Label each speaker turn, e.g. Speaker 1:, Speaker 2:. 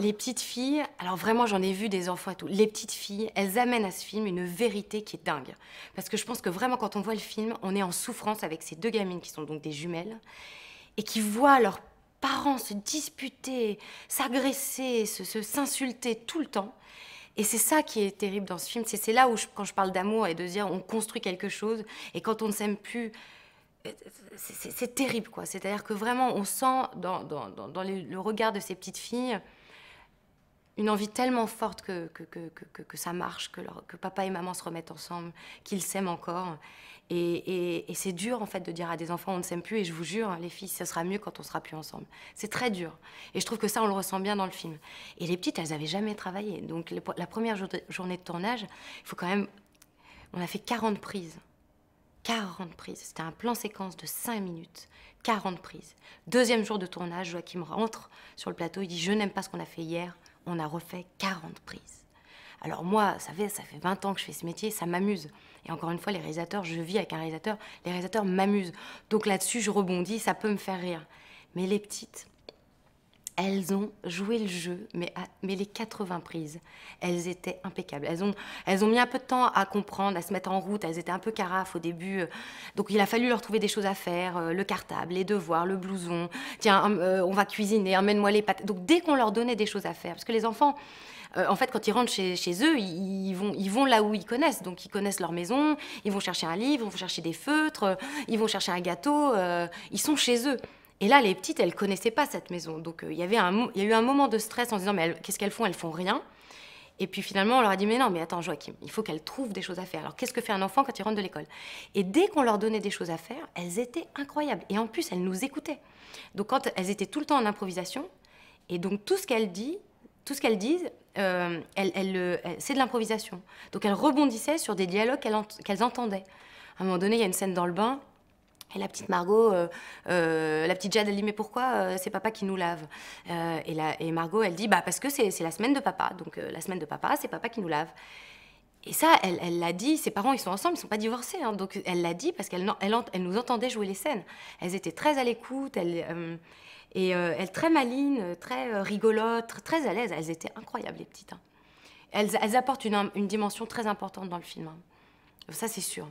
Speaker 1: les petites filles, alors vraiment j'en ai vu des enfants et tout, les petites filles, elles amènent à ce film une vérité qui est dingue. Parce que je pense que vraiment quand on voit le film, on est en souffrance avec ces deux gamines qui sont donc des jumelles, et qui voient leurs parents se disputer, s'agresser, se, s'insulter tout le temps. Et c'est ça qui est terrible dans ce film. C'est là où, quand je parle d'amour et de dire on construit quelque chose, et quand on ne s'aime plus, c'est terrible, quoi. C'est-à-dire que vraiment, on sent dans, le regard de ces petites filles une envie tellement forte que, ça marche, que, papa et maman se remettent ensemble, qu'ils s'aiment encore. Et, et, c'est dur, en fait, de dire à des enfants, on ne s'aime plus, et je vous jure, les filles, ça sera mieux quand on sera plus ensemble. C'est très dur. Et je trouve que ça, on le ressent bien dans le film. Et les petites, elles n'avaient jamais travaillé. Donc, la première journée de tournage, il faut quand même... On a fait 40 prises. 40 prises. C'était un plan séquence de 5 minutes. 40 prises. Deuxième jour de tournage, Joachim rentre sur le plateau, il dit Je n'aime pas ce qu'on a fait hier, on a refait 40 prises. Alors moi, ça fait, ça fait 20 ans que je fais ce métier, ça m'amuse. Et encore une fois, les réalisateurs, je vis avec un réalisateur, les réalisateurs m'amusent. Donc là-dessus, je rebondis, ça peut me faire rire. Mais les petites, elles ont joué le jeu, mais, les 80 prises, elles étaient impeccables. Elles ont, mis un peu de temps à comprendre, à se mettre en route. Elles étaient un peu carafes au début. Donc il a fallu leur trouver des choses à faire, euh, le cartable, les devoirs, le blouson. Tiens, euh, on va cuisiner, emmène-moi les pâtes. Donc dès qu'on leur donnait des choses à faire, parce que les enfants, euh, en fait, quand ils rentrent chez, eux, ils vont là où ils connaissent. Donc, ils connaissent leur maison, ils vont chercher un livre, ils vont chercher des feutres, ils vont chercher un gâteau. ils sont chez eux. Et là, les petites, elles connaissaient pas cette maison. Donc, euh, il y avait un, il y a eu un moment de stress en se disant, mais qu'est-ce qu'elles font? Elles font rien. Et puis finalement, on leur a dit, mais non, mais attends, Joachim, il faut qu'elles trouvent des choses à faire. Alors, qu'est-ce que fait un enfant quand il rentre de l'école? Et dès qu'on leur donnait des choses à faire, elles étaient incroyables. Et en plus, elles nous écoutaient. Donc, quand elles étaient tout le temps en improvisation, et donc tout ce qu'elles disent, tout ce qu'elles disent, euh, c'est de l'improvisation. Donc, elles rebondissaient sur des dialogues qu'elles entendaient. À un moment donné, il y a une scène dans le bain et la petite Margot, euh, euh, la petite Jade, elle dit Mais pourquoi euh, c'est papa qui nous lave et, Margot, elle dit Bah, parce que c'est la semaine de papa. Donc, la semaine de papa, c'est papa qui nous lave. Et ça, elle l'a dit, ses parents, ils sont ensemble, ils sont pas divorcés. Hein. donc, elle l'a dit parce qu'elle elle, nous entendait jouer les scènes. Elles étaient très à l'écoute, elle, et très malines, très rigolotes, très, à l'aise. Elles étaient incroyables, les petites. Hein. Elles, apportent une, une, dimension très importante dans le film. Hein. Ça, c'est sûr.